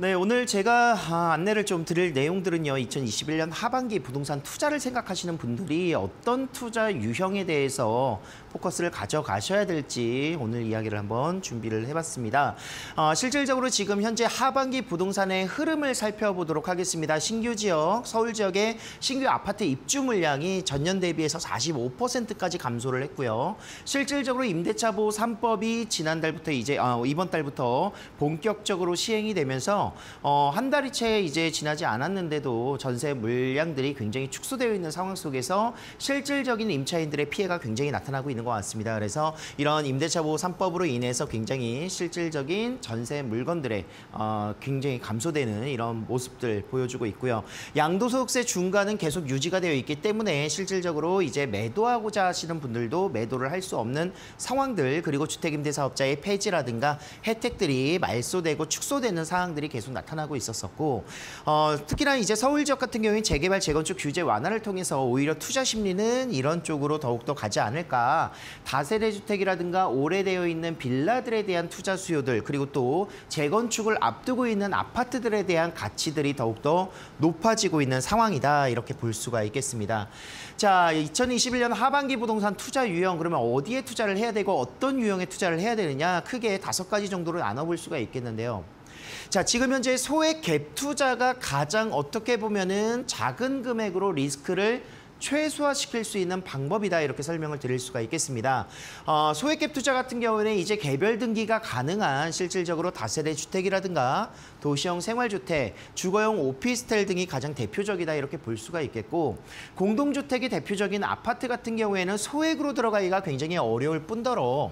네, 오늘 제가 아, 안내를 좀 드릴 내용들은요. 2021년 하반기 부동산 투자를 생각하시는 분들이 어떤 투자 유형에 대해서 포커스를 가져가셔야 될지 오늘 이야기를 한번 준비를 해봤습니다. 어, 실질적으로 지금 현재 하반기 부동산의 흐름을 살펴보도록 하겠습니다. 신규 지역, 서울 지역의 신규 아파트 입주 물량이 전년 대비해서 45%까지 감소를 했고요. 실질적으로 임대차 보호 3법이 지난달부터 이제 어, 이번 달부터 본격적으로 시행이 되면서 어, 한 달이 채 이제 지나지 않았는데도 전세 물량들이 굉장히 축소되어 있는 상황 속에서 실질적인 임차인들의 피해가 굉장히 나타나고 있는 것 같습니다. 그래서 이런 임대차 보호 3법으로 인해서 굉장히 실질적인 전세 물건들의 어, 굉장히 감소되는 이런 모습들 보여주고 있고요. 양도소득세 중과는 계속 유지가 되어 있기 때문에 실질적으로 이제 매도하고자 하시는 분들도 매도를 할 수 없는 상황들 그리고 주택임대사업자의 폐지라든가 혜택들이 말소되고 축소되는 상황들이 계속 나타나고 있었었고 어, 특히나 이제 서울 지역 같은 경우에 재개발 재건축 규제 완화를 통해서 오히려 투자 심리는 이런 쪽으로 더욱더 가지 않을까 다세대 주택이라든가 오래되어 있는 빌라들에 대한 투자 수요들 그리고 또 재건축을 앞두고 있는 아파트들에 대한 가치들이 더욱더 높아지고 있는 상황이다 이렇게 볼 수가 있겠습니다. 자, 2021년 하반기 부동산 투자 유형 그러면 어디에 투자를 해야 되고 어떤 유형의 투자를 해야 되느냐 크게 다섯 가지 정도로 나눠볼 수가 있겠는데요. 자, 지금 현재 소액 갭 투자가 가장 어떻게 보면은 작은 금액으로 리스크를 최소화시킬 수 있는 방법이다 이렇게 설명을 드릴 수가 있겠습니다. 어, 소액갭 투자 같은 경우에는 이제 개별 등기가 가능한 실질적으로 다세대 주택이라든가 도시형 생활주택, 주거용 오피스텔 등이 가장 대표적이다 이렇게 볼 수가 있겠고 공동주택이 대표적인 아파트 같은 경우에는 소액으로 들어가기가 굉장히 어려울 뿐더러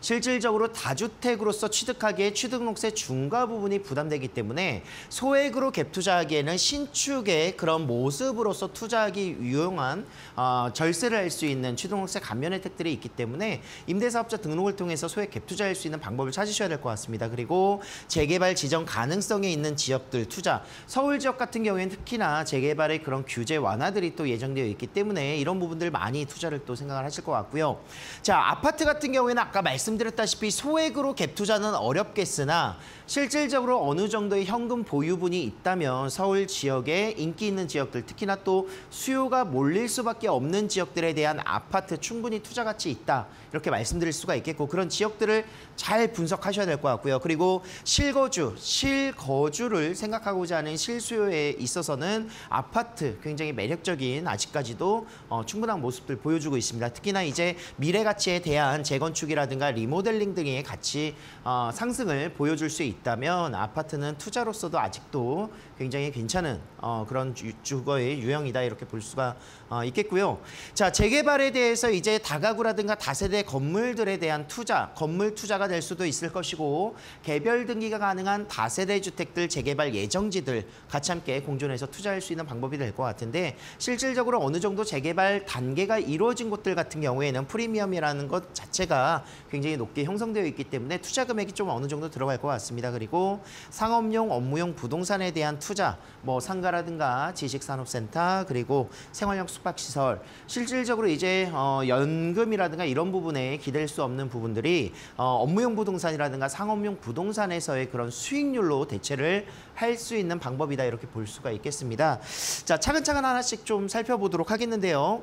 실질적으로 다주택으로서 취득하기에 취득록세 중과 부분이 부담되기 때문에 소액으로 갭 투자하기에는 신축의 그런 모습으로서 투자하기 유용한 어, 절세를 할 수 있는 취득록세 감면 혜택들이 있기 때문에 임대사업자 등록을 통해서 소액 갭 투자할 수 있는 방법을 찾으셔야 될 것 같습니다. 그리고 재개발 지정 가능성이 있는 지역들 투자 서울 지역 같은 경우에는 특히나 재개발의 그런 규제 완화들이 또 예정되어 있기 때문에 이런 부분들 많이 투자를 또 생각을 하실 것 같고요. 자 아파트 같은 경우에는 아까 말씀 말씀드렸다시피 소액으로 갭 투자는 어렵겠으나 실질적으로 어느 정도의 현금 보유분이 있다면 서울 지역에 인기 있는 지역들 특히나 또 수요가 몰릴 수밖에 없는 지역들에 대한 아파트 충분히 투자 가치 있다 이렇게 말씀드릴 수가 있겠고 그런 지역들을 잘 분석하셔야 될 것 같고요. 그리고 실거주, 실거주를 생각하고자 하는 실수요에 있어서는 아파트 굉장히 매력적인 아직까지도 어, 충분한 모습들 보여주고 있습니다. 특히나 이제 미래 가치에 대한 재건축이라든가 리모델링 등의 가치 어, 상승을 보여줄 수 있다면 아파트는 투자로서도 아직도 굉장히 괜찮은 어, 그런 주, 주거의 유형이다 이렇게 볼 수가 어, 있겠고요. 자 재개발에 대해서 이제 다가구라든가 다세대 건물들에 대한 투자, 건물 투자가 될 수도 있을 것이고 개별 등기가 가능한 다세대 주택들 재개발 예정지들 같이 함께 공존해서 투자할 수 있는 방법이 될 것 같은데 실질적으로 어느 정도 재개발 단계가 이루어진 곳들 같은 경우에는 프리미엄이라는 것 자체가 굉장히 높게 형성되어 있기 때문에 투자 금액이 좀 어느 정도 들어갈 것 같습니다. 그리고 상업용, 업무용 부동산에 대한 투자, 뭐 상가라든가 지식산업센터 그리고 생활형 숙박시설 실질적으로 이제 어, 연금이라든가 이런 부분에 기댈 수 없는 부분들이 어, 업무용 부동산이라든가 상업용 부동산에서의 그런 수익률로 대체를 할 수 있는 방법이다 이렇게 볼 수가 있겠습니다. 자 차근차근 하나씩 좀 살펴보도록 하겠는데요.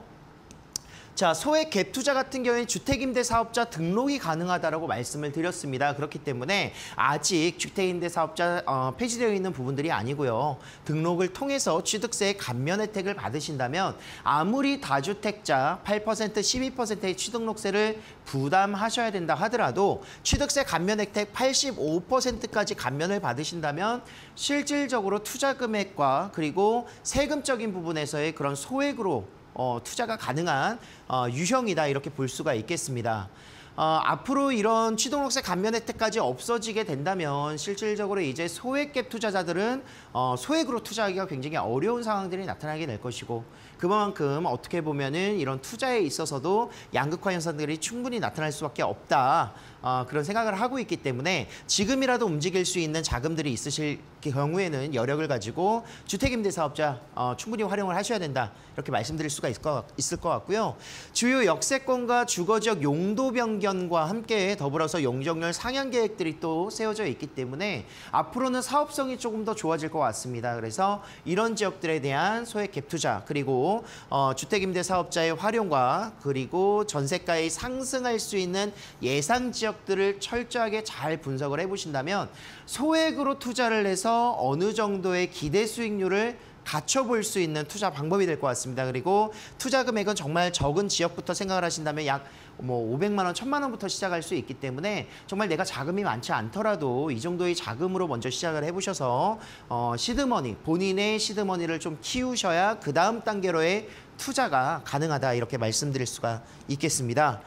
자, 소액 갭 투자 같은 경우에는 주택임대 사업자 등록이 가능하다라고 말씀을 드렸습니다. 그렇기 때문에 아직 주택임대 사업자 어, 폐지되어 있는 부분들이 아니고요. 등록을 통해서 취득세 감면 혜택을 받으신다면 아무리 다주택자 8% 12%의 취득록세를 부담하셔야 된다 하더라도 취득세 감면 혜택 85%까지 감면을 받으신다면 실질적으로 투자 금액과 그리고 세금적인 부분에서의 그런 소액으로 어, 투자가 가능한 어, 유형이다 이렇게 볼 수가 있겠습니다. 어, 앞으로 이런 취득록세 감면 혜택까지 없어지게 된다면 실질적으로 이제 소액 갭 투자자들은 어, 소액으로 투자하기가 굉장히 어려운 상황들이 나타나게 될 것이고 그만큼 어떻게 보면은 이런 투자에 있어서도 양극화 현상들이 충분히 나타날 수밖에 없다. 어, 그런 생각을 하고 있기 때문에 지금이라도 움직일 수 있는 자금들이 있으실 경우에는 여력을 가지고 주택임대 사업자 어, 충분히 활용을 하셔야 된다. 이렇게 말씀드릴 수가 있을 것, 있을 것 같고요. 주요 역세권과 주거지역 용도 변경 재정견과 함께 더불어서 용적률 상향 계획들이 또 세워져 있기 때문에 앞으로는 사업성이 조금 더 좋아질 것 같습니다. 그래서 이런 지역들에 대한 소액 갭 투자 그리고 어, 주택임대 사업자의 활용과 그리고 전세가의 상승할 수 있는 예상 지역들을 철저하게 잘 분석을 해보신다면 소액으로 투자를 해서 어느 정도의 기대 수익률을 갖춰볼 수 있는 투자 방법이 될 것 같습니다. 그리고 투자 금액은 정말 적은 지역부터 생각을 하신다면 약 뭐 500만 원, 1000만 원부터 시작할 수 있기 때문에 정말 내가 자금이 많지 않더라도 이 정도의 자금으로 먼저 시작을 해보셔서 어, 시드머니, 본인의 시드머니를 좀 키우셔야 그 다음 단계로의 투자가 가능하다 이렇게 말씀드릴 수가 있겠습니다.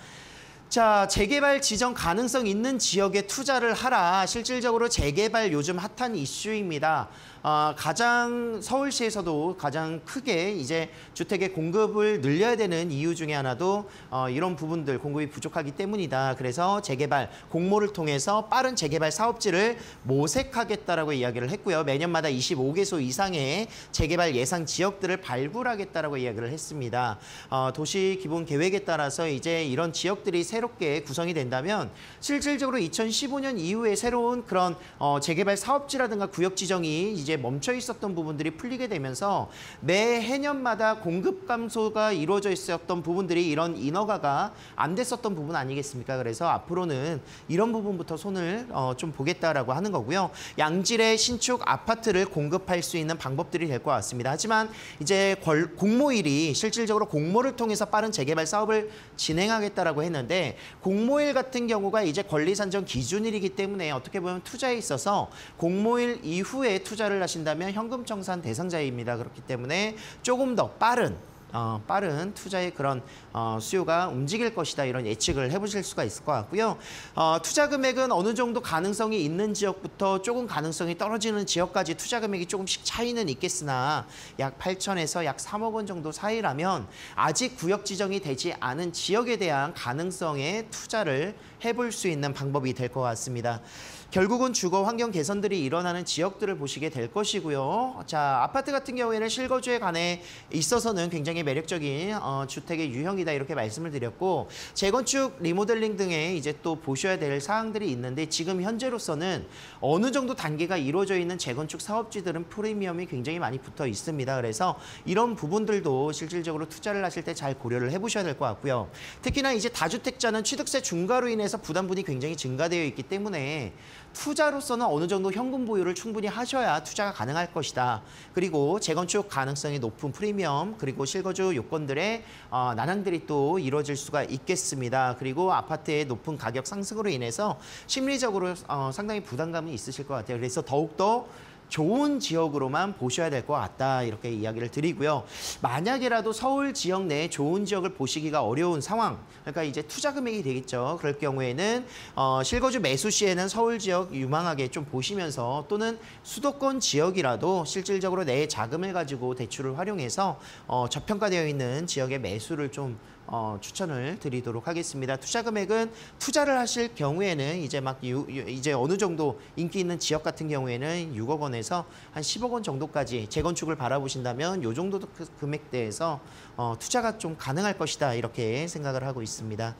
자, 재개발 지정 가능성 있는 지역에 투자를 하라. 실질적으로 재개발 요즘 핫한 이슈입니다. 어, 가장 서울시에서도 가장 크게 이제 주택의 공급을 늘려야 되는 이유 중에 하나도 어, 이런 부분들 공급이 부족하기 때문이다. 그래서 재개발 공모를 통해서 빠른 재개발 사업지를 모색하겠다라고 이야기를 했고요. 매년마다 25개소 이상의 재개발 예상 지역들을 발굴하겠다라고 이야기를 했습니다. 어, 도시 기본 계획에 따라서 이제 이런 지역들이 새 롭게 구성이 된다면 실질적으로 2015년 이후에 새로운 그런 어, 재개발 사업지라든가 구역 지정이 이제 멈춰 있었던 부분들이 풀리게 되면서 매 해년마다 공급 감소가 이루어져 있었던 부분들이 이런 인허가가 안 됐었던 부분 아니겠습니까? 그래서 앞으로는 이런 부분부터 손을 어, 좀 보겠다라고 하는 거고요. 양질의 신축 아파트를 공급할 수 있는 방법들이 될 것 같습니다. 하지만 이제 걸, 공모일이 실질적으로 공모를 통해서 빠른 재개발 사업을 진행하겠다라고 했는데 공모일 같은 경우가 이제 권리 산정 기준일이기 때문에 어떻게 보면 투자에 있어서 공모일 이후에 투자를 하신다면 현금 청산 대상자입니다. 그렇기 때문에 조금 더 빠른 어, 빠른 투자의 그런 어, 수요가 움직일 것이다 이런 예측을 해보실 수가 있을 것 같고요. 어, 투자 금액은 어느 정도 가능성이 있는 지역부터 조금 가능성이 떨어지는 지역까지 투자 금액이 조금씩 차이는 있겠으나 약 8천에서 약 3억 원 정도 사이라면 아직 구역 지정이 되지 않은 지역에 대한 가능성의 투자를 해볼 수 있는 방법이 될 것 같습니다. 결국은 주거 환경 개선들이 일어나는 지역들을 보시게 될 것이고요. 자, 아파트 같은 경우에는 실거주에 관해 있어서는 굉장히 매력적인 어, 주택의 유형이다 이렇게 말씀을 드렸고 재건축, 리모델링 등의 이제 또 보셔야 될 사항들이 있는데 지금 현재로서는 어느 정도 단계가 이루어져 있는 재건축 사업지들은 프리미엄이 굉장히 많이 붙어 있습니다. 그래서 이런 부분들도 실질적으로 투자를 하실 때 잘 고려를 해보셔야 될 것 같고요. 특히나 이제 다주택자는 취득세 중과로 인해서 부담분이 굉장히 증가되어 있기 때문에 투자로서는 어느 정도 현금 보유를 충분히 하셔야 투자가 가능할 것이다. 그리고 재건축 가능성이 높은 프리미엄 그리고 실거주 요건들의 어, 난항들이 또 이루어질 수가 있겠습니다. 그리고 아파트의 높은 가격 상승으로 인해서 심리적으로 어, 상당히 부담감이 있으실 것 같아요. 그래서 더욱더 좋은 지역으로만 보셔야 될 것 같다 이렇게 이야기를 드리고요. 만약에라도 서울 지역 내에 좋은 지역을 보시기가 어려운 상황, 그러니까 이제 투자 금액이 되겠죠. 그럴 경우에는 어, 실거주 매수 시에는 서울 지역 유망하게 좀 보시면서 또는 수도권 지역이라도 실질적으로 내 자금을 가지고 대출을 활용해서 어, 저평가되어 있는 지역의 매수를 좀 어, 추천을 드리도록 하겠습니다. 투자 금액은 투자를 하실 경우에는 이제 막 유, 유, 이제 어느 정도 인기 있는 지역 같은 경우에는 6억 원에서 한 10억 원 정도까지 재건축을 바라보신다면 요 정도 그 금액대에서 어, 투자가 좀 가능할 것이다 이렇게 생각을 하고 있습니다.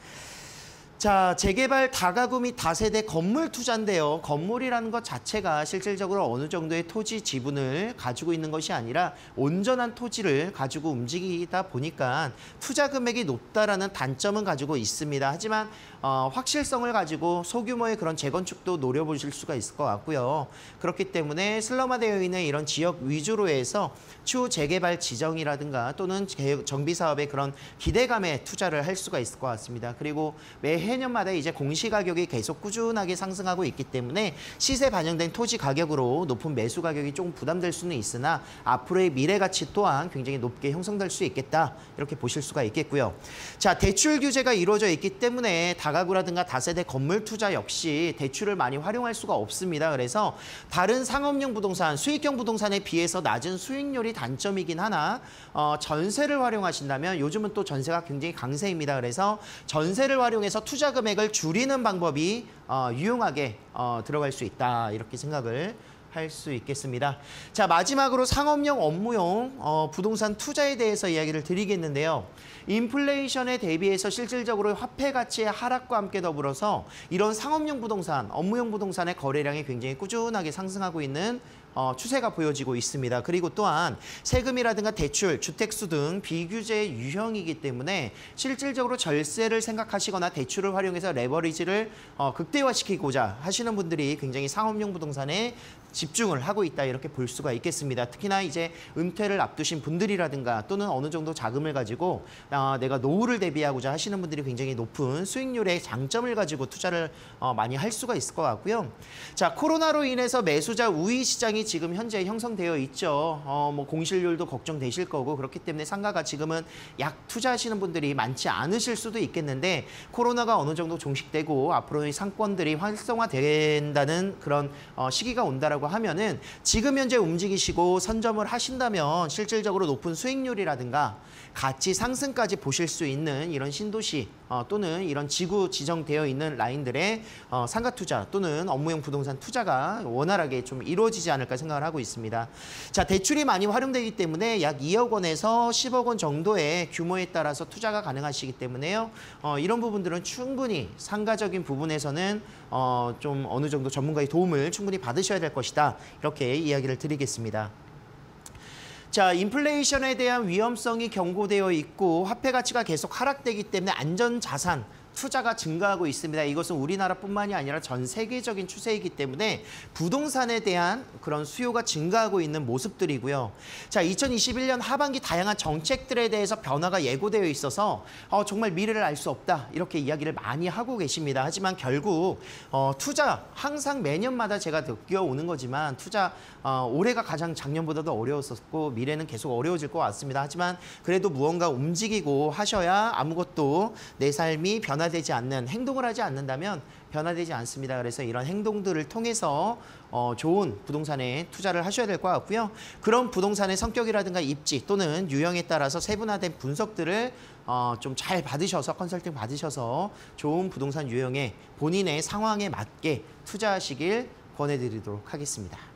자, 재개발 다가구 및 다세대 건물 투자인데요. 건물이라는 것 자체가 실질적으로 어느 정도의 토지 지분을 가지고 있는 것이 아니라 온전한 토지를 가지고 움직이다 보니까 투자 금액이 높다라는 단점은 가지고 있습니다. 하지만 어, 확실성을 가지고 소규모의 그런 재건축도 노려보실 수가 있을 것 같고요. 그렇기 때문에 슬럼화되어 있는 이런 지역 위주로 해서 추후 재개발 지정이라든가 또는 정비 사업의 그런 기대감에 투자를 할 수가 있을 것 같습니다. 그리고 매해 년마다 이제 공시 가격이 계속 꾸준하게 상승하고 있기 때문에 시세 반영된 토지 가격으로 높은 매수 가격이 조금 부담될 수는 있으나 앞으로의 미래 가치 또한 굉장히 높게 형성될 수 있겠다 이렇게 보실 수가 있겠고요. 자 대출 규제가 이루어져 있기 때문에 다가구라든가 다세대 건물 투자 역시 대출을 많이 활용할 수가 없습니다. 그래서 다른 상업용 부동산, 수익형 부동산에 비해서 낮은 수익률이 단점이긴 하나 어, 전세를 활용하신다면 요즘은 또 전세가 굉장히 강세입니다. 그래서 전세를 활용해서 투자 금액을 줄이는 방법이 어, 유용하게 어, 들어갈 수 있다 이렇게 생각을 할 수 있겠습니다. 자 마지막으로 상업용 업무용 어, 부동산 투자에 대해서 이야기를 드리겠는데요. 인플레이션에 대비해서 실질적으로 화폐 가치의 하락과 함께 더불어서 이런 상업용 부동산, 업무용 부동산의 거래량이 굉장히 꾸준하게 상승하고 있는 어, 추세가 보여지고 있습니다. 그리고 또한 세금이라든가 대출, 주택수 등 비규제 유형이기 때문에 실질적으로 절세를 생각하시거나 대출을 활용해서 레버리지를 어, 극대화시키고자 하시는 분들이 굉장히 상업용 부동산에 집중을 하고 있다 이렇게 볼 수가 있겠습니다. 특히나 이제 은퇴를 앞두신 분들이라든가 또는 어느 정도 자금을 가지고 아, 내가 노후를 대비하고자 하시는 분들이 굉장히 높은 수익률의 장점을 가지고 투자를 어, 많이 할 수가 있을 것 같고요. 자 코로나로 인해서 매수자 우위 시장이 지금 현재 형성되어 있죠. 어, 뭐 공실률도 걱정되실 거고 그렇기 때문에 상가가 지금은 약 투자하시는 분들이 많지 않으실 수도 있겠는데 코로나가 어느 정도 종식되고 앞으로의 상권들이 활성화된다는 그런 어, 시기가 온다라고 하면은 지금 현재 움직이시고 선점을 하신다면 실질적으로 높은 수익률이라든가 가치 상승까지 보실 수 있는 이런 신도시 어, 또는 이런 지구 지정되어 있는 라인들의 어, 상가 투자 또는 업무용 부동산 투자가 원활하게 좀 이루어지지 않을까 생각을 하고 있습니다. 자 대출이 많이 활용되기 때문에 약 2억 원에서 10억 원 정도의 규모에 따라서 투자가 가능하시기 때문에요. 어, 이런 부분들은 충분히 상가적인 부분에서는 어, 좀 어느 정도 전문가의 도움을 충분히 받으셔야 될 것이다. 이렇게 이야기를 드리겠습니다. 자, 인플레이션에 대한 위험성이 경고되어 있고 화폐 가치가 계속 하락되기 때문에 안전 자산 투자가 증가하고 있습니다. 이것은 우리나라뿐만이 아니라 전 세계적인 추세이기 때문에 부동산에 대한 그런 수요가 증가하고 있는 모습들이고요. 자, 2021년 하반기 다양한 정책들에 대해서 변화가 예고되어 있어서 어, 정말 미래를 알 수 없다 이렇게 이야기를 많이 하고 계십니다. 하지만 결국 어, 투자 항상 매년마다 제가 느껴오는 거지만 투자 어, 올해가 가장 작년보다도 어려웠었고 미래는 계속 어려워질 것 같습니다. 하지만 그래도 무언가 움직이고 하셔야 아무것도 내 삶이 변화되지 않는 행동을 하지 않는다면 변화되지 않습니다. 그래서 이런 행동들을 통해서 어, 좋은 부동산에 투자를 하셔야 될 것 같고요. 그런 부동산의 성격이라든가 입지 또는 유형에 따라서 세분화된 분석들을 어, 좀 잘 받으셔서 컨설팅 받으셔서 좋은 부동산 유형에 본인의 상황에 맞게 투자하시길 권해드리도록 하겠습니다.